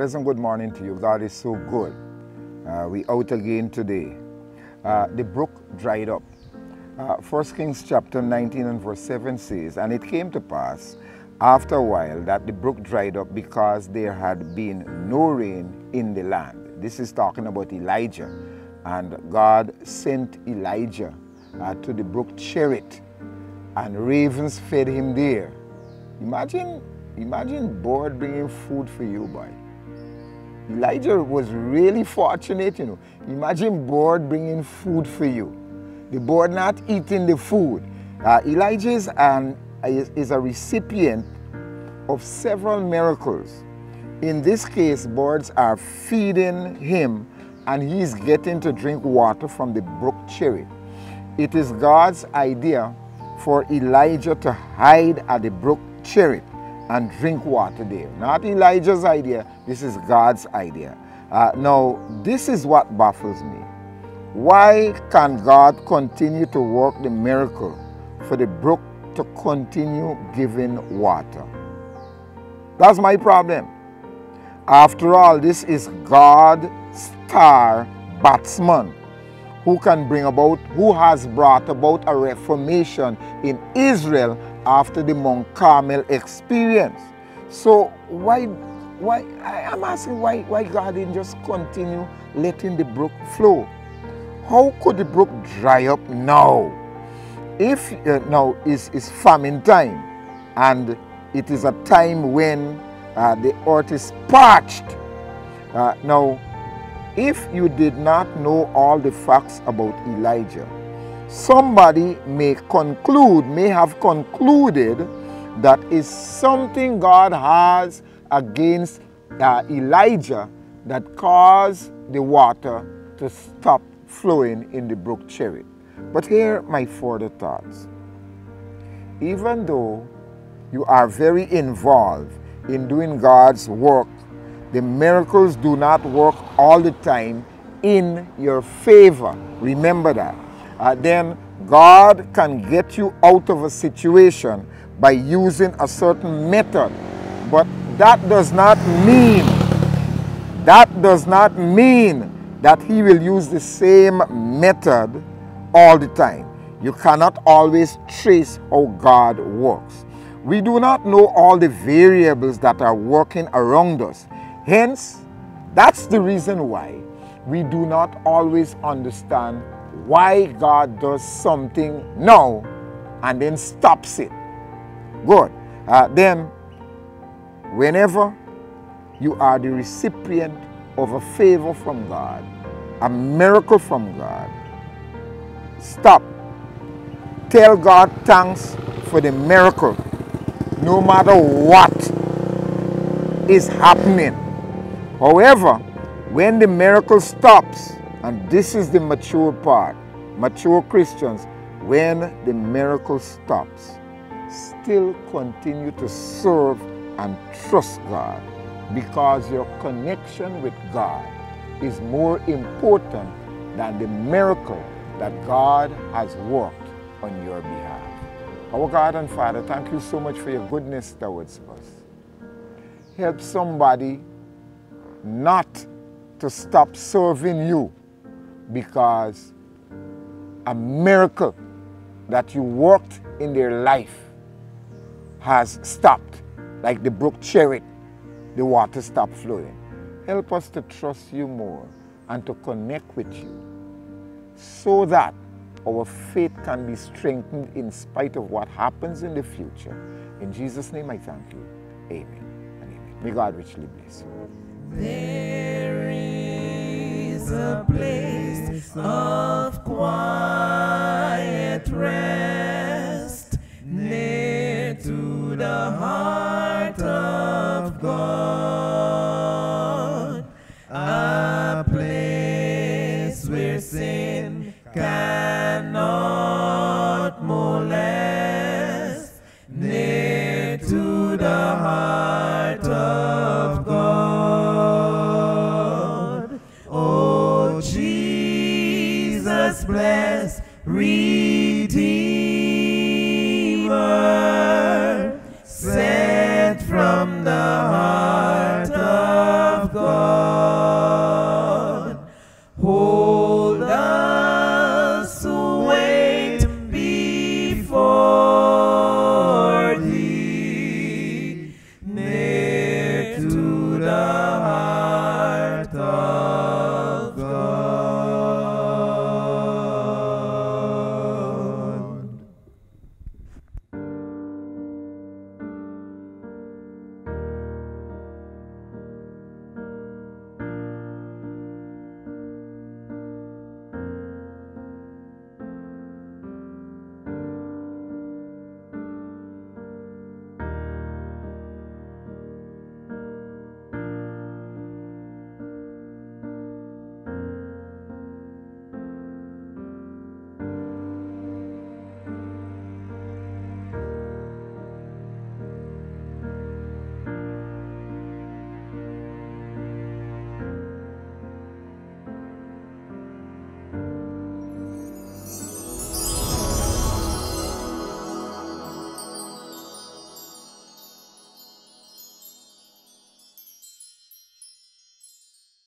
Pleasant good morning to you. God is so good. Uh, we out again today. Uh, the brook dried up. Uh, 1 Kings chapter 19 and verse 7 says, And it came to pass after a while that the brook dried up because there had been no rain in the land. This is talking about Elijah. And God sent Elijah uh, to the brook Cherith, and ravens fed him there. Imagine, imagine bird bringing food for you, boy. Elijah was really fortunate, you know. Imagine bird bringing food for you. The bird not eating the food. Uh, Elijah is, an, is, is a recipient of several miracles. In this case, birds are feeding him and he's getting to drink water from the brook Cherith. It is God's idea for Elijah to hide at the brook Cherith and drink water there. Not Elijah's idea, this is God's idea. Uh, now, this is what baffles me. Why can God continue to work the miracle for the brook to continue giving water? That's my problem. After all, this is God star batsman who can bring about, who has brought about a reformation in Israel after the Mount Carmel experience. So why, why, I am asking why, why God didn't just continue letting the brook flow? How could the brook dry up now? If uh, now is, is famine time and it is a time when uh, the earth is parched. Uh, now, if you did not know all the facts about Elijah, somebody may conclude, may have concluded that is something God has against uh, Elijah that caused the water to stop flowing in the brook Cherith. But here my further thoughts. Even though you are very involved in doing God's work the miracles do not work all the time in your favor. Remember that. Uh, then God can get you out of a situation by using a certain method. But that does not mean, that does not mean that he will use the same method all the time. You cannot always trace how God works. We do not know all the variables that are working around us. Hence, that's the reason why we do not always understand why God does something now and then stops it. Good. Uh, then, whenever you are the recipient of a favor from God, a miracle from God, stop. Tell God thanks for the miracle, no matter what is happening. However, when the miracle stops, and this is the mature part, mature Christians, when the miracle stops, still continue to serve and trust God because your connection with God is more important than the miracle that God has worked on your behalf. Our God and Father, thank you so much for your goodness towards us. Help somebody not to stop serving you because a miracle that you worked in their life has stopped, like the brook Cherith, the water stopped flowing. Help us to trust you more and to connect with you so that our faith can be strengthened in spite of what happens in the future. In Jesus' name I thank you. Amen and amen. May God richly bless you. There is a of quiet rest near to the heart of God,